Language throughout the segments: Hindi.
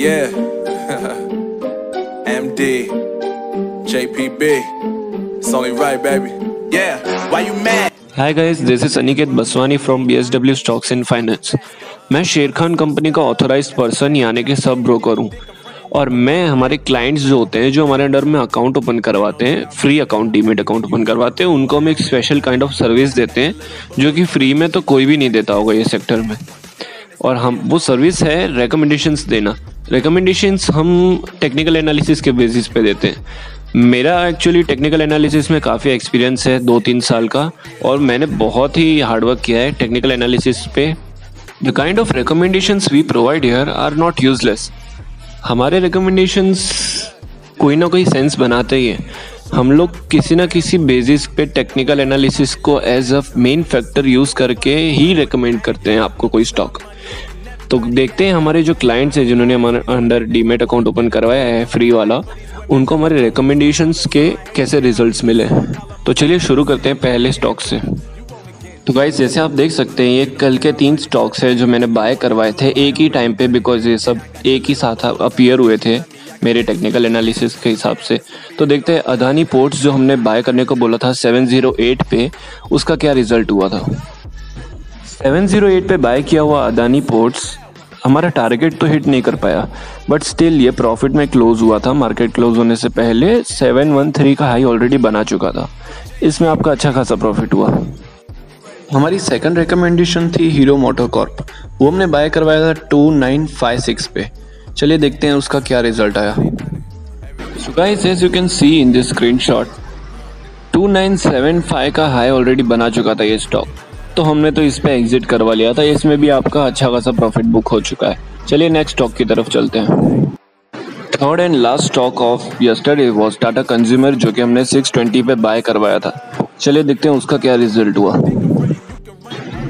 yeah. MD, JPB. It's only right, baby. Yeah. Why you mad? Hi guys this is Aniket Baswani from BSW stocks in finance मैं शेर खान कंपनी का ऑथोराइज पर्सन यानी कि सब ब्रोकर हूँ और मैं हमारे क्लाइंट्स जो होते हैं जो हमारे अंडर में अकाउंट ओपन करवाते हैं free account demat account open करवाते हैं उनको हम एक स्पेशल काइंड ऑफ़ सर्विस देते हैं जो कि फ्री में तो कोई भी नहीं देता होगा ये सेक्टर में और हम, वो सर्विस है रिकमेंडेशंस देना। रिकमेंडेशंस हम टेक्निकल एनालिसिस के बेसिस पे देते हैं। मेरा एक्चुअली टेक्निकल एनालिसिस में काफ़ी एक्सपीरियंस है दो तीन साल का, और मैंने बहुत ही हार्डवर्क किया है टेक्निकल एनालिसिस पे। The kind of recommendations we provide here are not useless हमारे रिकमेंडेशंस कोई ना कोई सेंस बनाते ही है। हम लोग किसी ना किसी बेसिस पे टेक्निकल एनालिसिस को as a main factor use करके ही रिकमेंड करते हैं आपको कोई स्टॉक तो देखते हैं हमारे जो क्लाइंट्स हैं जिन्होंने हमारे अंडर डीमेट अकाउंट ओपन करवाया है फ्री वाला, उनको हमारे रिकमेंडेशंस के कैसे रिजल्ट्स मिले? तो चलिए शुरू करते हैं पहले स्टॉक से। तो गाइस जैसे आप देख सकते हैं, ये कल के तीन स्टॉक्स हैं जो मैंने बाय करवाए थे एक ही टाइम पे बिकॉज़ ये सब एक ही साथ अपीयर हुए थे मेरे टेक्निकल एनालिसिस के हिसाब से। तो देखते हैं अदानी पोर्ट्स जो हमने बाय करने को बोला था 708 पे, उसका क्या रिज़ल्ट हुआ था? 708 पे बाय किया हुआ अदानी पोर्ट्स हमारा टारगेट तो हिट नहीं कर पाया बट स्टिल ये प्रॉफिट में क्लोज हुआ था। मार्केट क्लोज होने से पहले 713 का हाई ऑलरेडी बना चुका था। इसमें आपका अच्छा खासा प्रॉफिट हुआ। हमारी सेकंड रिकमेंडेशन थी हीरो मोटर कॉर्प वो हमने बाय करवाया था टू नाइन फाइव सिक्स पे। चलिए देखते हैं उसका क्या रिज़ल्ट आया। So guys as you can see in this screenshot 2975 का हाई ऑलरेडी बना चुका था ये स्टॉक तो हमने तो इस पे एग्जिट करवा लिया था, इसमें भी आपका अच्छा खासा प्रॉफिट बुक हो चुका है। चलिए नेक्स्ट स्टॉक की तरफ़ चलते हैं। Third and last stock of yesterday was Tata consumer जो कि हमने 620 पे बाय करवाया था। चलिए देखते हैं उसका क्या रिज़ल्ट हुआ।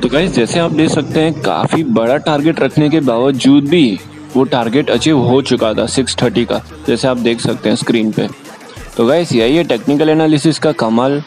तो गाइस जैसे आप देख सकते हैं, काफ़ी बड़ा टारगेट रखने के बावजूद भी वो टारगेट अचीव हो चुका था 630 का। जैसे आप देख सकते हैं स्क्रीन पे। तो गाइस यही है टेक्निकल एनालिसिस का कमाल।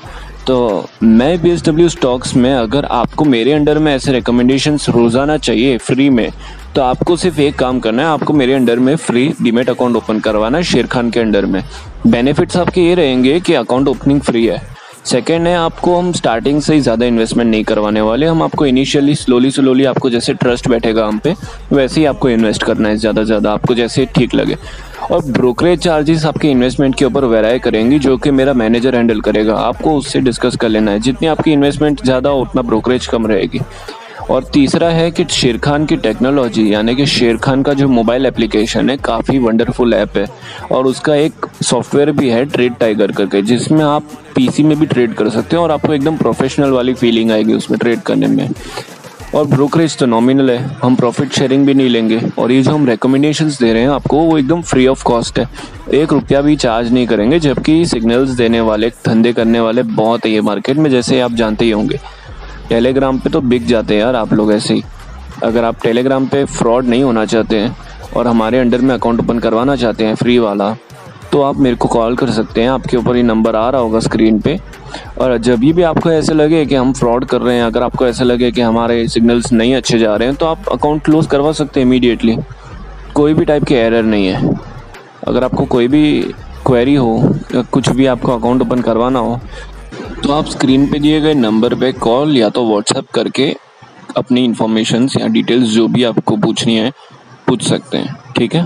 तो मैं बी एस डब्ल्यू स्टॉक्स में अगर आपको मेरे अंडर में ऐसे रिकमेंडेशन रोज़ाना चाहिए फ्री में तो आपको सिर्फ़ एक काम करना है, आपको मेरे अंडर में फ्री डीमेट अकाउंट ओपन करवाना है, शेर खान के अंडर में। बेनिफिट्स आपके ये रहेंगे कि अकाउंट ओपनिंग फ्री है। सेकेंड है, आपको हम स्टार्टिंग से ही ज़्यादा इन्वेस्टमेंट नहीं करवाने वाले। हम आपको इनिशियली स्लोली स्लोली आपको जैसे ट्रस्ट बैठेगा हम पे, वैसे ही आपको इन्वेस्ट करना है ज़्यादा ज़्यादा, आपको जैसे ठीक लगे। और ब्रोकरेज चार्जेस आपके इन्वेस्टमेंट के ऊपर वेराय करेंगी, जो कि मेरा मैनेजर हैंडल करेगा। आपको उससे डिस्कस कर लेना है। जितनी आपकी इन्वेस्टमेंट ज़्यादा उतना ब्रोकरेज कम रहेगी। और तीसरा है कि शेर खान की टेक्नोलॉजी, यानी कि शेर खान का जो मोबाइल एप्लीकेशन है, काफ़ी वंडरफुल ऐप है। और उसका एक सॉफ्टवेयर भी है ट्रेड टाइगर करके, जिसमें आप पीसी में भी ट्रेड कर सकते हैं और आपको एकदम प्रोफेशनल वाली फीलिंग आएगी उसमें ट्रेड करने में। और ब्रोकरेज तो नॉमिनल है, हम प्रॉफिट शेयरिंग भी नहीं लेंगे। और ये जो हम रिकमेंडेशंस दे रहे हैं, आपको वो एकदम फ्री ऑफ़ कॉस्ट है। एक रुपया भी चार्ज नहीं करेंगे, जबकि सिग्नल्स देने वाले, धंधे करने वाले बहुत है ये मार्केट में, जैसे आप जानते ही होंगे। टेलीग्राम पे तो बिक जाते हैं यार आप लोग ऐसे ही। अगर आप टेलीग्राम पे फ्रॉड नहीं होना चाहते हैं और हमारे अंडर में अकाउंट ओपन करवाना चाहते हैं फ्री वाला तो आप मेरे को कॉल कर सकते हैं। आपके ऊपर ये नंबर आ रहा होगा स्क्रीन पे। और जब भी आपको ऐसे लगे कि हम फ्रॉड कर रहे हैं, अगर आपको ऐसा लगे कि हमारे सिग्नल्स नहीं अच्छे जा रहे हैं तो आप अकाउंट क्लोज करवा सकते हैं इमीडिएटली कोई भी टाइप के एरर नहीं है। अगर आपको कोई भी क्वेरी हो या कुछ भी आपको अकाउंट ओपन करवाना हो तो आप स्क्रीन पे दिए गए नंबर पे कॉल या तो व्हाट्सएप करके अपनी इन्फॉर्मेशन या डिटेल्स जो भी आपको पूछनी है, पूछ सकते हैं। ठीक है?